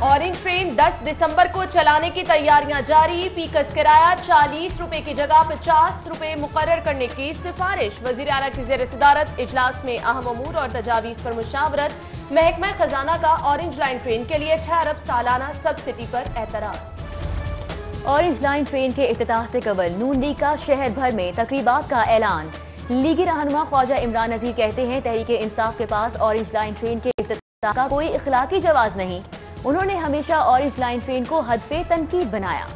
Orange train دس دسمبر کو چلانے کی تیاریاں جاری، فیکس کرایہ چالیس روپے کی جگہ، پچاس روپے مقرر کرنے کی سفارش۔ وزیر اعلیٰ کی زیر صدارت اجلاس میں اہم امور اور تجاویز پر مشاورت۔ محکمہ خزانہ کا اورنج لائن ٹرین کے لیے چھ ارب سالانہ سبسڈی پر اعتراض۔ اورنج لائن ٹرین کے افتتاح سے قبل نون لیگ کا شہر بھر میں تقریبات کا اعلان۔ لیگی رہنما خواجہ عمران نذیر کہتے ہیں، تحریک انصاف کے پاس اورنج لائن ٹرین کے افتتاح کا کوئی اخلاقی جواز نہیں۔ انہوں نے ہمیشہ اورنج لائن ٹرین کو حد پہ تنقید بنایا۔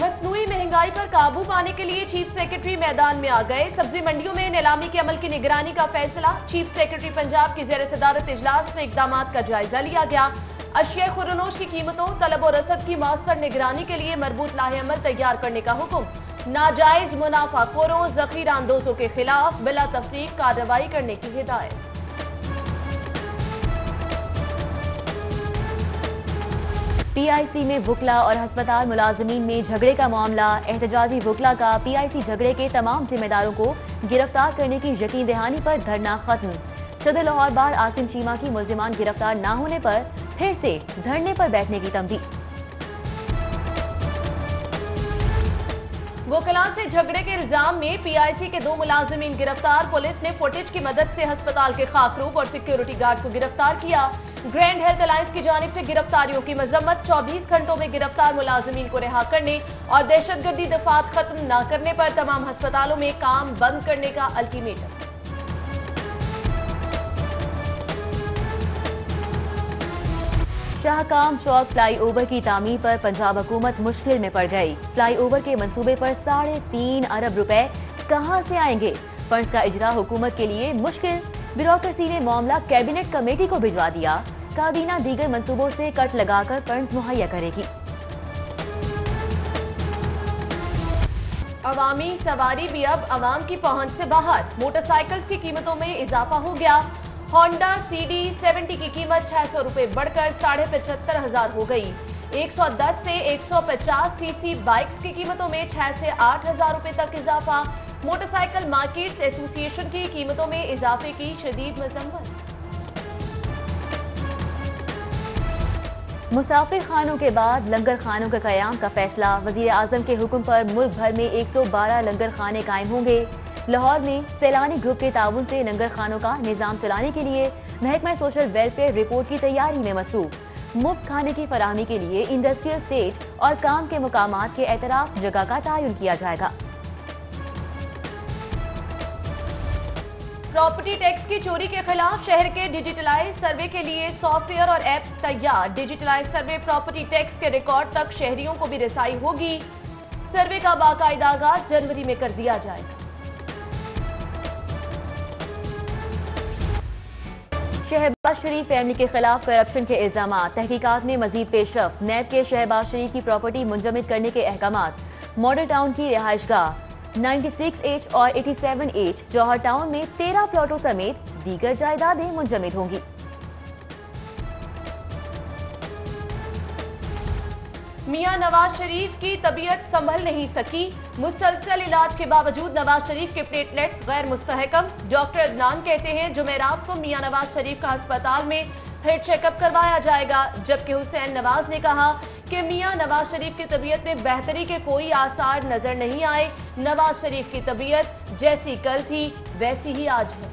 مصنوعی مہنگائی پر قابو پانے کے لیے چیف سیکرٹری میدان میں آ گئے۔ سبزی منڈیوں میں نیلامی کے عمل کی نگرانی کا فیصلہ۔ چیف سیکرٹری پنجاب کی زیر صدارت اجلاس میں اقدامات کا جائزہ لیا گیا۔ اشیاء خورنوش کی قیمتوں، طلب و رسد کی مؤثر نگرانی کے لیے مربوط لاہ عمل تیار کرنے کا حکم۔ ناجائز منافع خوروں، ذخیرہ اندوزوں کے خلاف بلا تفریق کارروائی کرنے کی ہدایت۔ پی آئی سی میں وکلا اور ہسپتال ملازمین میں جھگڑے کا معاملہ، احتجاجی وکلا کا پی آئی سی جھگڑے کے تمام ذمہ داروں کو گرفتار کرنے کی یقین دہانی پر دھرنا ختم۔ صدر لاہور بار آسم چیما کی ملزمان گرفتار نہ ہونے پر پھر سے دھرنے پر بیٹھنے کی تمدی وکلا سے جھگڑے کے الزام میں پی آئی سی کے دو ملازمین گرفتار، پولیس نے فوٹیج کی مدد سے ہسپتال کے خاکروب اور سیکیورٹی گارڈ کو گرفتار کیا۔ گرینڈ ہیلتھ الائنس کی جانب سے گرفتاریوں کی مذمت، چوبیس گھنٹوں میں گرفتار ملازمین کو رہا کرنے اور دہشت گردی دفعات ختم نہ کرنے پر تمام ہسپتالوں میں کام بند کرنے کا الٹی کام چوک فلائی اوور کی تعمیر پر پنجاب حکومت مشکل میں پڑ گئی۔ فلائی اوور کے منصوبے پر ساڑھے تین ارب روپے کہاں سے آئیں گے؟ فرض کا اجرا حکومت کے لیے مشکل بیوروکریسی نے معاملہ کیبنٹ کمیٹی کو بھیجوا دیا۔ کابینہ دیگر منصوبوں سے کٹ لگا کر فنڈز مہیا کرے گی۔ عوامی سواری بھی اب عوام کی پہنچ سے باہر۔ موٹر سائیکلز کی قیمتوں میں اضافہ ہو گیا۔ ہونڈا سی ڈی سیونٹی کی قیمت چھ سو روپے بڑھ کر ساڑھے پچہتر ہزار ہو گئی۔ ایک سو دس سے ایک سو پچاس سی سی بائکس کی قیمتوں میں چھ سے آٹھ ہزار روپے تک اضافہ۔ موٹر سائیکل مارکیٹس ایسوسی ایشن کی قیمتوں میں اضافے کی شدید مذمت۔ مسافر خانوں کے بعد لنگر خانوں کا قیام کا فیصلہ۔ وزیر اعظم کے حکم پر ملک بھر میں ایک سو بارہ لنگر خانے قائم ہوں گے۔ لاہور میں سیلانی گروپ کے تعاون سے لنگر خانوں کا نظام چلانے کے لیے محکمہ سوشل ویلفیئر رپورٹ کی تیاری میں مصروف۔ مفت کھانے کی فراہمی کے لیے انڈسٹریل اسٹیٹ اور کام کے مقامات کے اعتراف جگہ کا تعین کیا جائے گا۔ پراپرٹی ٹیکس کی چوری کے خلاف شہر کے ڈیجیٹلائز سروے کے لیے سافٹ ویئر اور ایپ تیار۔ ڈیجیٹلائز سروے پراپرٹی ٹیکس کے ریکارڈ تک شہریوں کو بھی رسائی ہوگی۔ سروے کا باقاعدہ آغاز جنوری میں کر دیا جائے۔ شہباز شریف فیملی کے خلاف کرپشن کے الزامات۔ تحقیقات میں مزید پیش رفت۔ نیب کے شہباز شریف کی پراپرٹی منجمد کرنے کے احکامات۔ ماڈل ٹاؤن کی رہائش گاہ۔ نائنٹی سکس ایچ اور eighty seven H Johar town میں تیرہ پلاٹوں سمیت دیگر جائیدادیں منجمد ہوں گی۔ میاں نواز شریف کی طبیعت سنبھل نہیں سکی۔ مسلسل علاج کے باوجود نواز شریف کے پلیٹلیٹس غیر مستحکم۔ ڈاکٹر عدنان کہتے ہیں، جمعرات کو میاں نواز شریف کا ہسپتال میں پھر چیک اپ کروایا جائے گا۔ جبکہ حسین نواز نے کہا کہ میاں نواز شریف کی طبیعت میں بہتری کے کوئی آثار نظر نہیں آئے۔ نواز شریف کی طبیعت جیسی کل تھی، ویسی ہی آج ہے۔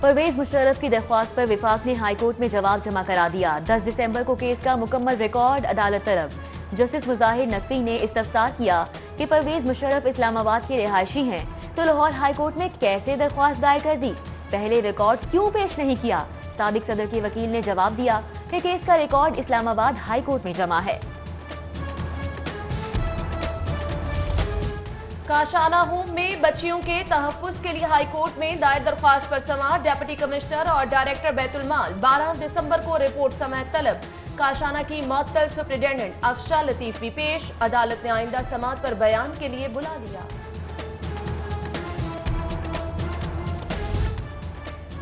پرویز مشرف کی درخواست پر وفاق نے ہائی کورٹ میں جواب جمع کرا دیا۔ دس دسمبر کو کیس کا مکمل ریکارڈ عدالت طرف۔ جسٹس مظاہر نقوی نے استفسار کیا کہ پرویز مشرف اسلام آباد کے رہائشی ہیں۔ تو لاہور ہائی کورٹ نے کیسے درخواست دائر کر دی؟ پہلے ریکارڈ کیوں پیش نہیں کیا؟ سابق صدر کے وکیل نے جواب دیا کہ کیس کا ریکارڈ اسلام آباد ہائی کورٹ میں جمع ہے۔ کاشانہ ہوم میں بچیوں کے تحفظ کے لیے ہائی کورٹ میں دائر درخواست پر سماعت ڈیپٹی کمشنر اور ڈائریکٹر بیت المال۔ بارہ دسمبر کو رپورٹ سمیت طلب۔ کاشانہ کی معطل سپرنٹینڈنٹ افشا لطیف بھی پیش۔ عدالت نے آئندہ سماعت پر بیان کے لیے بلا لیا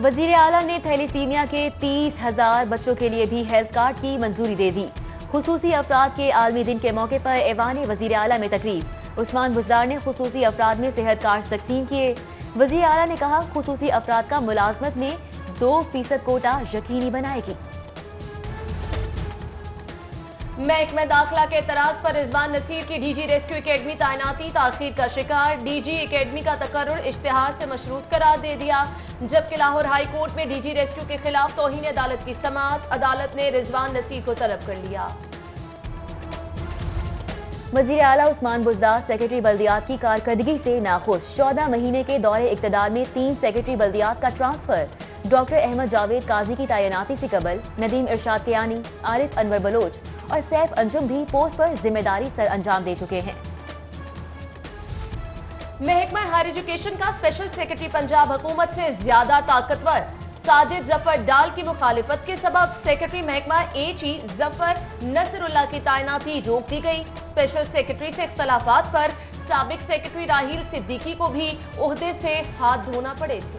وزیر اعلیٰ نے تھیلیسیمیا کے تیس ہزار بچوں کے لیے بھی ہیلتھ کارڈ کی منظوری دے دی۔ خصوصی افراد کے عالمی دن کے موقع پر ایوان وزیر اعلیٰ میں تقریب۔ عثمان بزدار نے خصوصی افراد میں صحت کارڈ تقسیم کیے۔ وزیر اعلیٰ نے کہا خصوصی افراد کا ملازمت میں دو فیصد کوٹا یقینی بنائے گی۔ محکمہ داخلہ کے اعتراض پر رضوان نصیر کی ڈی جی ریسکیو اکیڈمی تعیناتی تاخیر کا شکار ڈی جی اکیڈمی کا تقرر اشتہار سے مشروط قرار دے دیا، جبکہ لاہور ہائی کورٹ میں ڈی جی ریسکیو کے خلاف توہین عدالت کی سماعت، عدالت نے رضوان نصیر کو طلب کر لیا۔ وزیر اعلیٰ عثمان بزدار، سیکرٹری بلدیات کی کارکردگی سے ناخوش۔ چودہ مہینے کے دور اقتدار میں تین سیکرٹری بلدیات کا ٹرانسفر۔ ڈاکٹر احمد جاوید قاضی کی تعیناتی سے قبل، ندیم ارشاد کیانی، عارف انور بلوچ۔ اور سیف انجم بھی پوسٹ پر ذمہ داری سر انجام دے چکے ہیں۔ محکمہ ہائر ایجوکیشن کا اسپیشل سیکرٹری پنجاب حکومت سے زیادہ طاقتور ساجد ظفر ڈال کی مخالفت کے سبب سیکرٹری محکمہ اے چی ظفر نصر اللہ کی تعیناتی روک دی گئی۔ اسپیشل سیکرٹری سے اختلافات پر سابق سیکرٹری راہیل صدیقی کو بھی عہدے سے ہاتھ دھونا پڑے۔ تھے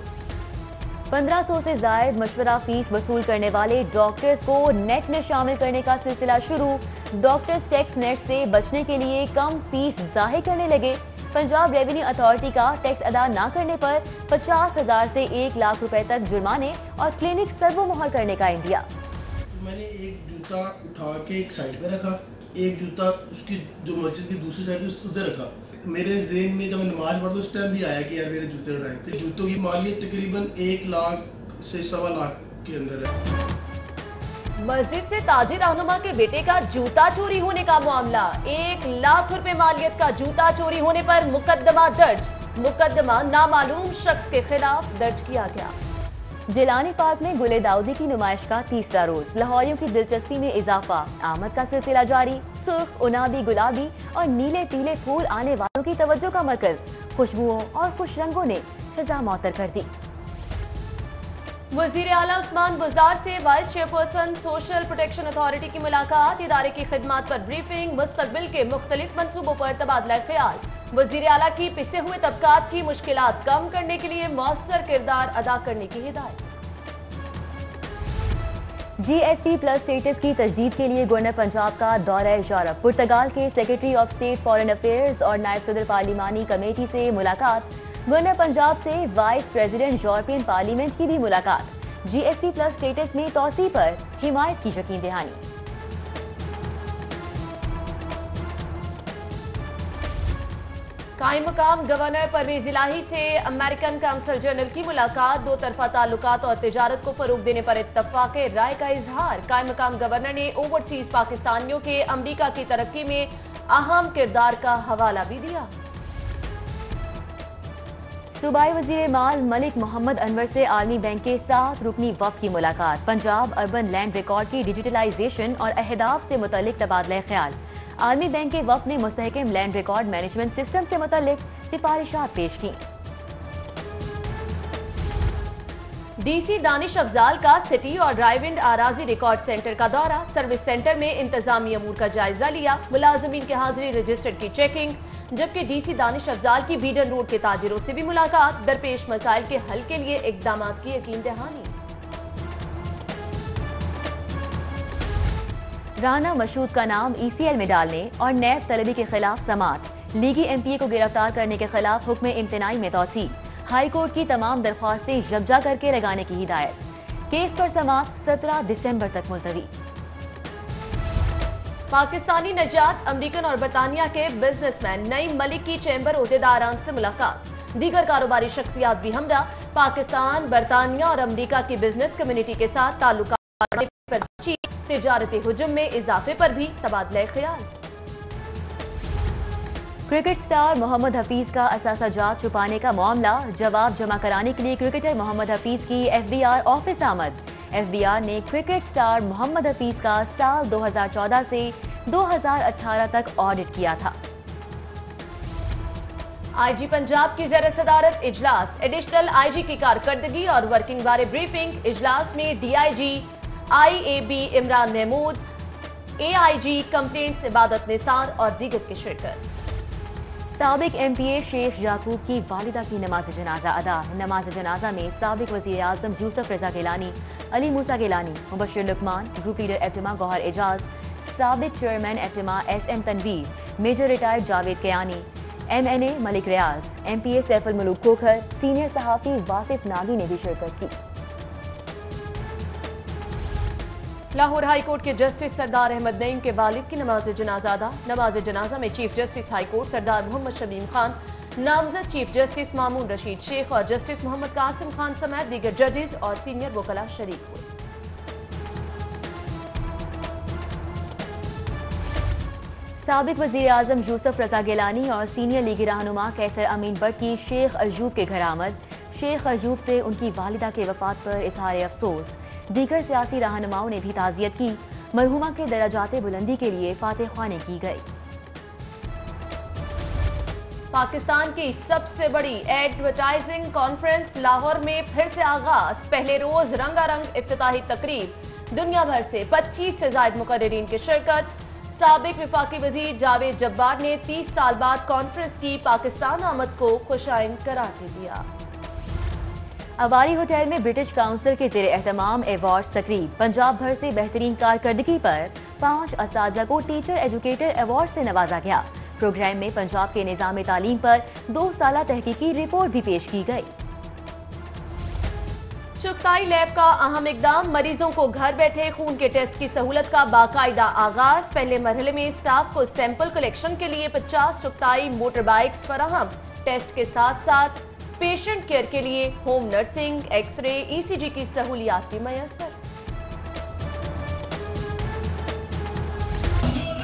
پندرہ سو سے زائد مشورہ فیس وصول کرنے والے ڈاکٹرز کو نیٹ میں شامل کرنے کا سلسلہ شروع۔ ڈاکٹرز ٹیکس نیٹ سے بچنے کے لیے کم فیس ظاہر کرنے لگے۔ پنجاب ریونیو اتھارٹی کا ٹیکس ادا نہ کرنے پر پچاس ہزار سے ایک لاکھ روپے تک جرمانے اور کلینک سرو مہر کرنے کا اندیا میں نے ایک جوتا اٹھا کے ایک سائڈ پہ رکھا۔ ایک جوتا اس کی جو مسجد کی دوسری سائڈ اس ادھر رکھا۔ میرے ذہن میں جب میں نماز پڑھتا اس ٹائم بھی آیا کہ یار میرے جوتے اٹھائے پھر جوتوں کی مالیت تقریباً ایک لاکھ سے سوا لاکھ کے اندر ہے۔ مسجد سے تاجر رہنما کے بیٹے کا جوتا چوری ہونے کا معاملہ۔ ایک لاکھ روپے مالیت کا جوتا چوری ہونے پر مقدمہ درج۔ مقدمہ نامعلوم شخص کے خلاف درج کیا گیا۔ جیلانی پارک میں گلے داؤدی کی نمائش کا تیسرا روز۔ لاہوریوں کی دلچسپی میں اضافہ۔ آمد کا سلسلہ جاری۔ سرخ، انابی، گلابی اور نیلے پیلے پھول آنے والوں کی توجہ کا مرکز۔ خوشبوؤں اور خوش رنگوں نے فضا معطر کر دی۔ وزیر اعلیٰ عثمان بزدار سے vice chairperson social protection authority کی ملاقات، ادارے کی خدمات پر بریفنگ، مستقبل کے مختلف منصوبوں پر تبادلہ خیال۔ وزیر اعلیٰ کی پسے ہوئے طبقات کی مشکلات کم کرنے کے لیے مؤثر کردار ادا کرنے کی ہدایت۔ G S P plus status کی تجدید کے لیے گورنر پنجاب کا دورہ یورپ پرتگال کے secretary of state foreign affairs اور نائب صدر پارلیمانی کمیٹی سے ملاقات۔ گورنر پنجاب سے وائس پریزیڈنٹ یورپین پارلیمنٹ کی بھی ملاقات۔ G S P plus status میں توسیع پر حمایت کی یقین دہانی۔ قائم مقام گورنر پرویز الہی سے امریکن کونسل جنرل کی ملاقات، دو طرفہ تعلقات اور تجارت کو فروغ دینے پر اتفاق رائے کا اظہار۔ قائم مقام گورنر نے اوورسیز پاکستانیوں کے امریکہ کی ترقی میں اہم کردار کا حوالہ بھی دیا۔ صوبائی وزیر مال ملک محمد انور سے عالمی بینک کے ساتھ رکنی وفد کی ملاقات۔ پنجاب اربن لینڈ ریکارڈ کی ڈیجیٹلائزیشن اور اہداف سے متعلق تبادلہ خیال۔ عالمی بینک کے وفد نے مستحکم لینڈ ریکارڈ مینجمنٹ سسٹم سے متعلق سفارشات پیش کی ڈی سی دانش افضال کا سٹی اور ڈرائیونڈ آرازی ریکارڈ سینٹر کا دورہ سروس سینٹر میں انتظامی امور کا جائزہ لیا۔ ملازمین کے حاضری رجسٹر کی چیکنگ، جبکہ ڈی سی دانش افضال کی بیڈن روڈ کے تاجروں سے بھی ملاقات۔ درپیش مسائل کے حل کے لیے اقدامات کی یقین دہانی۔ رانا مشہود کا نام ای سی ایل میں ڈالنے اور نیب طلبی کے خلاف سماعت۔ لیگی ایم پی اے کو گرفتار کرنے کے خلاف حکم امتناعی میں توسیع۔ ہائی کورٹ کی تمام درخواستیں یکجا کر کے لگانے کی ہدایت۔ کیس پر سماعت سترہ دسمبر تک ملتوی۔ پاکستانی نجات، امریکن اور برطانیہ کے بزنس مین نئی ملک کی چیمبر عہدیداران سے ملاقات۔ دیگر کاروباری شخصیات بھی ہمراہ۔ پاکستان، برطانیہ اور امریکہ کی بزنس کمیونٹی کے ساتھ تعلقات تجارتی حجم میں، اضافے پر بھی تبادلہ خیال۔ کرکٹ سٹار محمد حفیظ کا اثاثہ جات چھپانے کا معاملہ، جواب جمع کرانے کے لیے کرکٹر محمد حفیظ کی ایف بی آر آفس آمد۔ ایف بی آر نے کرکٹ سٹار محمد حفیظ کا سال دو ہزار چودہ سے دو ہزار اٹھارہ تک آڈٹ کیا تھا۔ آئی جی پنجاب کی زیر صدارت اجلاس، ایڈیشنل آئی جی کی کارکردگی اور ورکنگ بارے بریفنگ، اجلاس میں D I G I A B Imran Mahmood A I G complaints Ibadat Nisar اور دیگر کے شرکت۔ سابق ایم پی اے شیخ یعقوب کی والدہ کی نماز جنازہ ادا۔ نماز جنازہ میں سابق وزیر اعظم یوسف رضا گیلانی، علی موسا گیلانی، مبشر لکمان گروپ لیڈر ایٹما گوہر اعجاز، سابق chairman ایٹما S M Tanveer, major retired Javed Kiani, M N A Malik Riaz, M P A Saif ul Mulook Khokhar, senior صحافی واسف ناگی نے بھی شرکت کی۔ لاہور ہائی کورٹ کے جسٹس سردار احمد نعیم کے والد کی نماز جنازہ دا نماز جنازہ میں چیف جسٹس ہائی کورٹ سردار محمد شمیم خان، نامزد چیف جسٹس مامون رشید شیخ اور جسٹس محمد قاسم خان سمیت دیگر ججز اور سینئر وکلا شریک ہوئے۔ سابق وزیر اعظم یوسف رضا گیلانی اور سینئر لیگی رہنما کیسر امین بٹ کی شیخ ایوب کے گھر آمد۔ شیخ ایوب سے ان کی والدہ کے وفات پر اظہار افسوس۔ دیگر سیاسی رہنماؤں نے بھی تعزیت کی۔ مرہومہ کے درجات بلندی کے لیے فاتح خوانے کی گئی۔ پاکستان کی سب سے بڑی ایڈورٹائزنگ کانفرنس لاہور میں پھر سے آغاز۔ پہلے روز رنگا رنگ افتتاحی تقریب۔ دنیا بھر سے پچیس سے زائد مقررین کی شرکت۔ سابق وفاقی وزیر جاوید جبار نے تیس سال بعد کانفرنس کی پاکستان آمد کو خوشائن قرار دے دیا۔ اواری ہوتیل میں برٹش کاؤنسل کے زیر احتمام ایوارڈ تقریب پنجاب بھر سے بہترین کارکردگی پر پانچ اساتذہ کو ٹیچر ایجوکیٹر ایوارڈ سے نوازا گیا۔ پروگرام میں پنجاب کے نظام تعلیم پر دو سالہ تحقیقی رپورٹ بھی پیش کی گئی۔ چکتائی لیب کا اہم اقدام، مریضوں کو گھر بیٹھے خون کے ٹیسٹ کی سہولت کا باقاعدہ آغاز۔ پہلے مرحلے میں سٹاف کو سیمپل کلیکشن کے لیے پچاس چکتائی موٹر بائکس فراہم، ٹیسٹ کے ساتھ ساتھ پیشنٹ کیئر کے لیے ہوم نرسنگ ایکس رے ای سی جی کی سہولیات کی میسر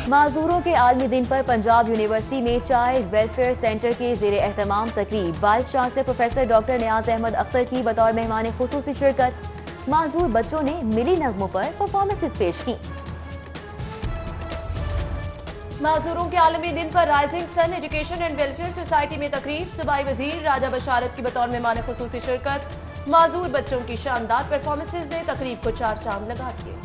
معذوروں کے عالمی دن پر پنجاب یونیورسٹی میں چائلڈ ویلفیئر سینٹر کے زیر اہتمام تقریب۔ Vice chancellor professor doctor Niaz Ahmed Akhtar کی بطور مہمان خصوصی شرکت۔ معذور بچوں نے ملی نغموں پر پرفارمنسز پیش کی معذوروں کے عالمی دن پر rising sun, education and welfare society میں تقریب۔ صوبائی وزیر راجہ بشارت کی بطور مہمان خصوصی شرکت۔ معذور بچوں کی شاندار پرفارمنسز نے تقریب کو چار چاند لگا دیے۔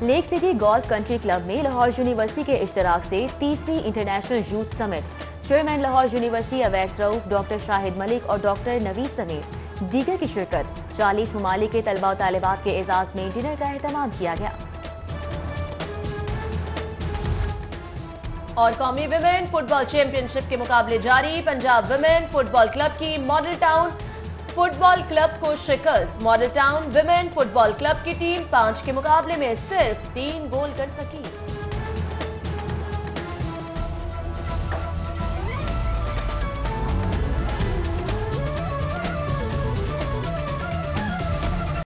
Lake city golf country club میں لاہور یونیورسٹی کے اشتراک سے تیسری international youth summit. Chairman Lahore university Owais Rauf doctor Shahid Malik اور ڈاکٹر نویز سمیت دیگر کی شرکت۔ چالیس ممالک کے طلبہ و طالبات کے اعزاز میں ڈنر کا اہتمام کیا گیا۔ اور قومی women football championship کے مقابلے جاری۔ Punjab women football club کی model town football club کو شکست۔ Model town women football club کی ٹیم پانچ کے مقابلے میں صرف تین گول کر سکی۔